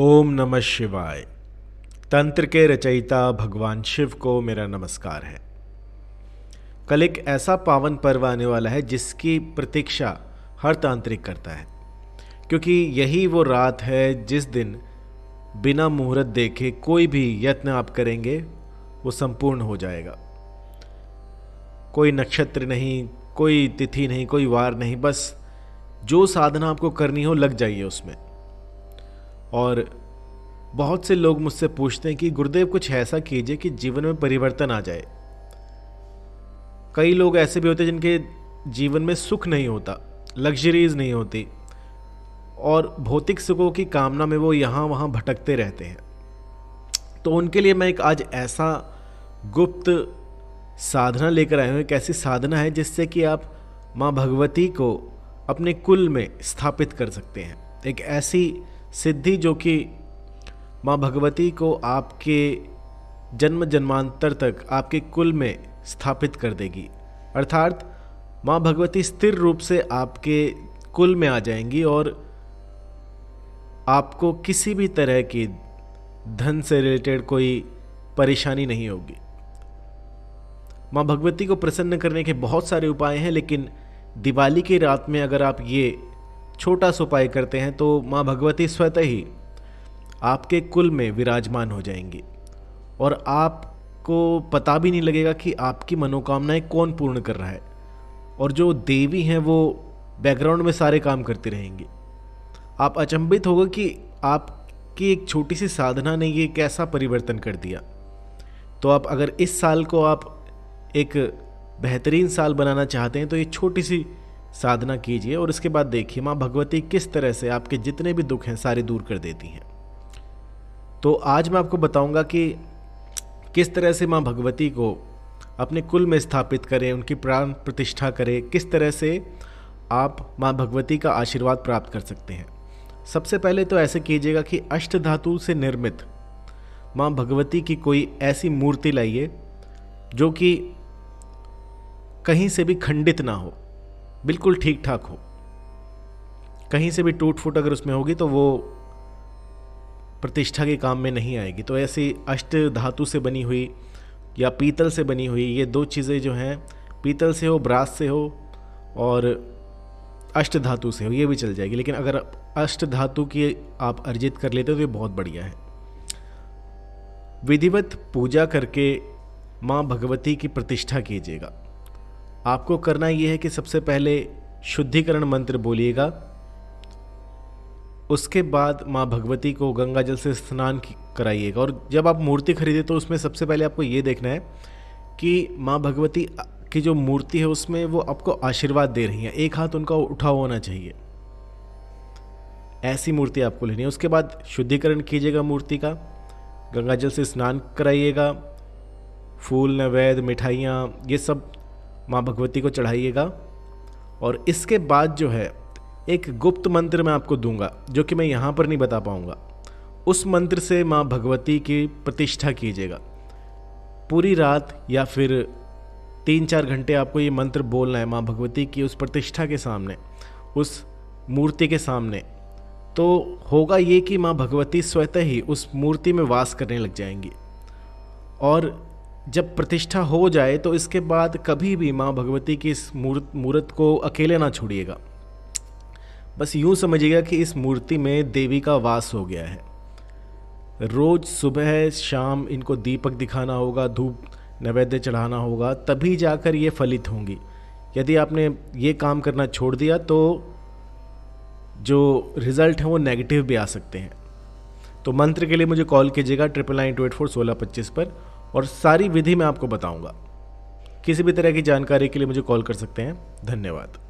ओम नमः शिवाय। तंत्र के रचयिता भगवान शिव को मेरा नमस्कार है। कल एक ऐसा पावन पर्व आने वाला है जिसकी प्रतीक्षा हर तांत्रिक करता है। क्योंकि यही वो रात है जिस दिन बिना मुहूर्त देखे कोई भी यत्न आप करेंगे, वो संपूर्ण हो जाएगा। कोई नक्षत्र नहीं, कोई तिथि नहीं, कोई वार नहीं, बस जो साधना आपको करनी हो लग जाइए उसमें। और बहुत से लोग मुझसे पूछते हैं कि गुरुदेव, कुछ ऐसा कीजिए कि जीवन में परिवर्तन आ जाए। कई लोग ऐसे भी होते हैं जिनके जीवन में सुख नहीं होता लग्जरीज नहीं होती, और भौतिक सुखों की कामना में वो यहाँ वहाँ भटकते रहते हैं। तो उनके लिए मैं एक आज ऐसा गुप्त साधना लेकर आया हूँ, एक ऐसी साधना है जिससे कि आप माँ भगवती को अपने कुल में स्थापित कर सकते हैं। एक ऐसी सिद्धि जो कि माँ भगवती को आपके जन्म जन्मांतर तक आपके कुल में स्थापित कर देगी। अर्थात माँ भगवती स्थिर रूप से आपके कुल में आ जाएँगी और आपको किसी भी तरह की धन से रिलेटेड कोई परेशानी नहीं होगी। माँ भगवती को प्रसन्न करने के बहुत सारे उपाय हैं, लेकिन दिवाली की रात में अगर आप ये छोटा सा उपाय करते हैं तो माँ भगवती स्वतः ही आपके कुल में विराजमान हो जाएँगी। और आपको पता भी नहीं लगेगा कि आपकी मनोकामनाएँ कौन पूर्ण कर रहा है। और जो देवी हैं, वो बैकग्राउंड में सारे काम करती रहेंगी। आप अचंभित होगा कि आपकी एक छोटी सी साधना ने ये कैसा परिवर्तन कर दिया। तो आप अगर इस साल को आप एक बेहतरीन साल बनाना चाहते हैं तो ये छोटी सी साधना कीजिए और इसके बाद देखिए माँ भगवती किस तरह से आपके जितने भी दुख हैं सारे दूर कर देती हैं। तो आज मैं आपको बताऊँगा कि किस तरह से माँ भगवती को अपने कुल में स्थापित करें, उनकी प्राण प्रतिष्ठा करें, किस तरह से आप माँ भगवती का आशीर्वाद प्राप्त कर सकते हैं। सबसे पहले तो ऐसे कीजिएगा कि अष्ट धातु से निर्मित माँ भगवती की कोई ऐसी मूर्ति लाइए, जो कि कहीं से भी खंडित ना हो। बिल्कुल ठीक ठाक हो। कहीं से भी टूट फूट अगर उसमें होगी तो वो प्रतिष्ठा के काम में नहीं आएगी। तो ऐसी अष्ट धातु से बनी हुई या पीतल से बनी हुई ये दो चीज़ें जो हैं, पीतल से हो, ब्रास से हो और अष्ट धातु से हो, ये भी चल जाएगी। लेकिन अगर अष्ट धातु की आप अर्जित कर लेते हो तो ये बहुत बढ़िया है। विधिवत पूजा करके माँ भगवती की प्रतिष्ठा कीजिएगा। आपको करना यह है कि सबसे पहले शुद्धिकरण मंत्र बोलिएगा। उसके बाद माँ भगवती को गंगा जल से स्नान कराइएगा। और जब आप मूर्ति खरीदे तो उसमें सबसे पहले आपको ये देखना है कि माँ भगवती की जो मूर्ति है, उसमें वो आपको आशीर्वाद दे रही है। एक हाथ उनका उठा होना चाहिए। ऐसी मूर्ति आपको लेनी है। उसके बाद शुद्धिकरण कीजिएगा मूर्ति का। गंगा जल से स्नान कराइएगा। फूल नवैद मिठाइयाँ, ये सब माँ भगवती को चढ़ाइएगा। और इसके बाद जो है, एक गुप्त मंत्र मैं आपको दूँगा, जो कि मैं यहाँ पर नहीं बता पाऊँगा। उस मंत्र से माँ भगवती की प्रतिष्ठा कीजिएगा। पूरी रात या फिर तीन चार घंटे आपको ये मंत्र बोलना है माँ भगवती की उस प्रतिष्ठा के सामने, उस मूर्ति के सामने। तो होगा ये कि माँ भगवती स्वतः ही उस मूर्ति में वास करने लग जाएँगी। और जब प्रतिष्ठा हो जाए तो इसके बाद कभी भी माँ भगवती की इस मूर्त मूर्त को अकेले ना छोड़िएगा। बस यूँ समझिएगा कि इस मूर्ति में देवी का वास हो गया है। रोज़ सुबह, शाम इनको दीपक दिखाना होगा, धूप, नैवेद्य चढ़ाना होगा, तभी जाकर ये फलित होंगी। यदि आपने ये काम करना छोड़ दिया तो जो रिज़ल्ट हैं वो नेगेटिव भी आ सकते हैं। तो मंत्र के लिए मुझे कॉल कीजिएगा, triple nine two eight four सोलह पच्चीस पर। और सारी विधि मैं आपको बताऊँगा। किसी भी तरह की जानकारी के लिए मुझे कॉल कर सकते हैं। धन्यवाद।